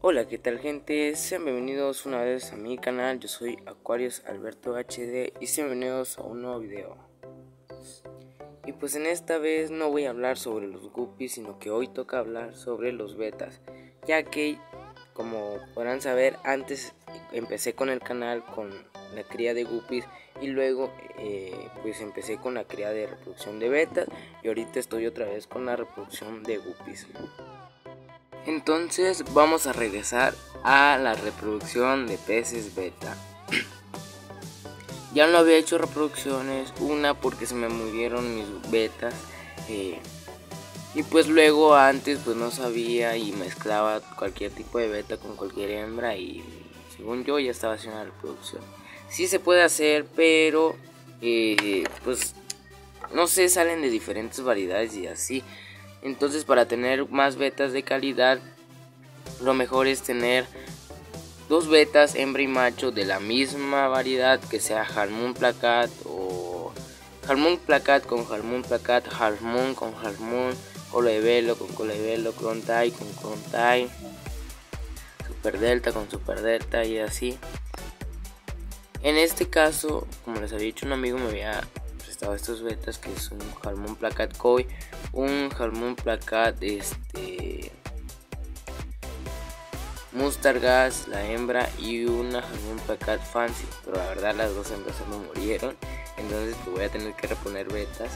Hola, ¿qué tal gente? Sean bienvenidos una vez a mi canal, yo soy Aquarius Alberto HD y sean bienvenidos a un nuevo video. Y pues en esta vez no voy a hablar sobre los guppies, sino que hoy toca hablar sobre los betas, ya que como podrán saber antes empecé con el canal con la cría de guppies y luego eh, pues empecé con la cría de reproducción de betas y ahorita estoy otra vez con la reproducción de guppies. Entonces vamos a regresar a la reproducción de peces beta. ya no había hecho reproducciones, una porque se me murieron mis betas. Eh, y pues luego antes pues no sabía y mezclaba cualquier tipo de beta con cualquier hembra y según yo ya estaba haciendo la reproducción. Sí se puede hacer, pero eh, pues no sé, salen de diferentes variedades y así. Entonces para tener más betas de calidad, lo mejor es tener dos betas hembra y macho de la misma variedad que sea Harmon Placat o Harmon Placat con Harmon Placat, Harmon con Harmon, Velo con Velo, Crontai con Crontai, Super Delta con Super Delta y así. En este caso, como les había dicho un amigo, me había prestado estos betas que es un Harmon Placat Koi. Un Harmon Placat este Mustard Gas, la hembra y una Harmon Placat Fancy, pero la verdad las dos hembras se me murieron, entonces pues voy a tener que reponer betas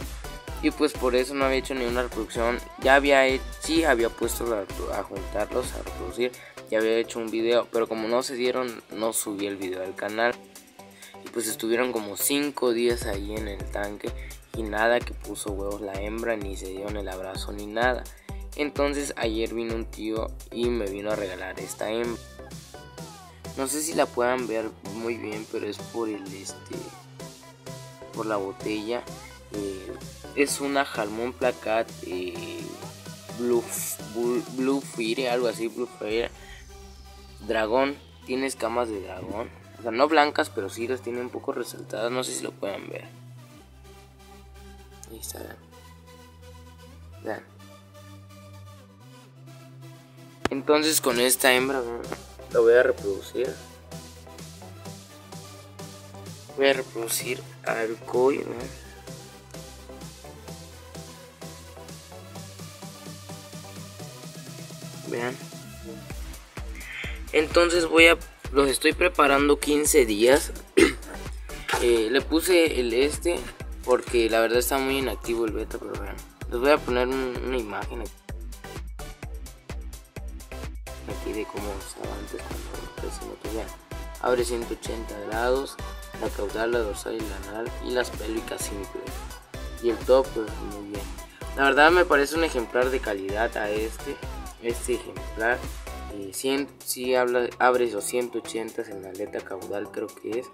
y pues por eso no había hecho ni una reproducción, ya había hecho, sí había puesto a, juntarlos, a reproducir, ya había hecho un video, pero como no se dieron no subí el video al canal y pues estuvieron como 5 días ahí en el tanque y nada que puso huevos la hembra, ni se dio en el abrazo ni nada. Entonces ayer vino un tío y me vino a regalar esta hembra. No sé si la puedan ver muy bien, pero es por el este por la botella. Eh, es una Jalmón Placat eh, Blue, Blue, Fire, algo así, Blue Fire. Dragón, tiene escamas de dragón. O sea, no blancas, pero sí las tiene un poco resaltadas. No sé si lo pueden ver. Ahí está, vean. Entonces con esta hembra la voy a reproducir. Voy a reproducir al koi, Vean. Entonces voy a los estoy preparando 15 días. Eh, le puse el este porque la verdad está muy inactivo el beta, pero vean. Les voy a poner una imagen aquí. de cómo estaba antes cuando vean. Abre 180 grados, la caudal, la dorsal y la anal y las pélvicas simples. Y el top, muy bien. La verdad me parece un ejemplar de calidad a este. Este ejemplar. Eh, si habla, abre los 180 en la aleta caudal creo que es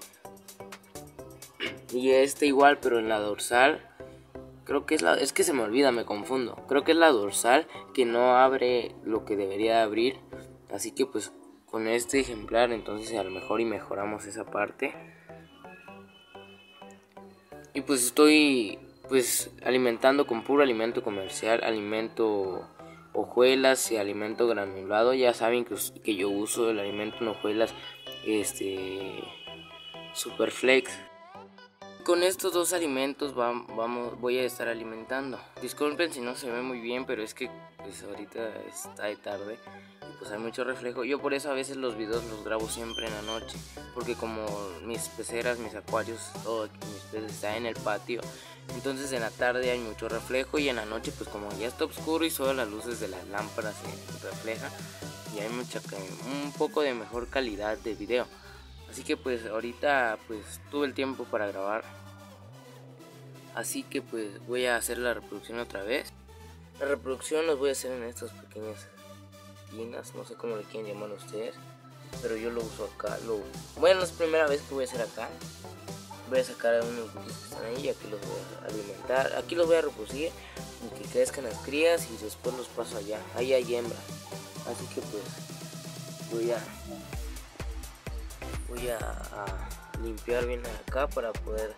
y este igual, pero en la dorsal. Creo que es la. Es que se me olvida, me confundo. Creo que es la dorsal que no abre lo que debería abrir. Así que pues con este ejemplar entonces a lo mejor y mejoramos esa parte. Y pues estoy pues alimentando con puro alimento comercial, alimento hojuelas y alimento granulado. Ya saben que, yo uso el alimento en hojuelas este Superflex con estos dos alimentos vamos, voy a estar alimentando. Disculpen si no se ve muy bien, pero es que pues ahorita está de tarde y pues hay mucho reflejo. Yo por eso a veces los videos los grabo siempre en la noche, porque como mis peceras, mis acuarios, todo mis peces está en el patio, entonces en la tarde hay mucho reflejo y en la noche pues como ya está oscuro y solo las luces de las lámparas se reflejan y hay mucha un poco de mejor calidad de video. Así que pues ahorita pues tuve el tiempo para grabar. Así que pues voy a hacer la reproducción otra vez. La reproducción los voy a hacer en estas pequeñas tinas, no sé cómo le quieren llamar ustedes. Pero yo lo uso acá. Lo... Bueno, es la primera vez que voy a hacer acá. Voy a sacar unos que están ahí aquí los voy a alimentar. Aquí los voy a reproducir y que crezcan las crías y después los paso allá. Ahí hay hembra. Así que pues voy a voy a, limpiar bien acá para poder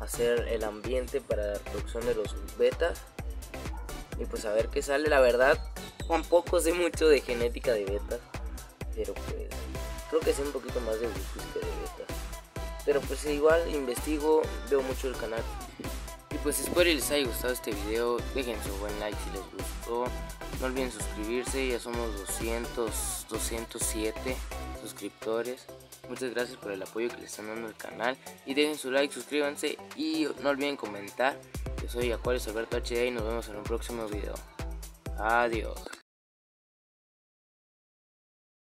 hacer el ambiente para la producción de los betas y pues a ver qué sale la verdad tampoco sé mucho de genética de betas pero pues creo que sé un poquito más de que de betas pero pues igual investigo veo mucho el canal y pues espero les haya gustado este video dejen su buen like si les gustó no olviden suscribirse ya somos 200 207 suscriptores Muchas gracias por el apoyo que le están dando al canal. Y dejen su like, suscríbanse y no olviden comentar. Yo soy Acuarios Alberto HD y nos vemos en un próximo video. Adiós.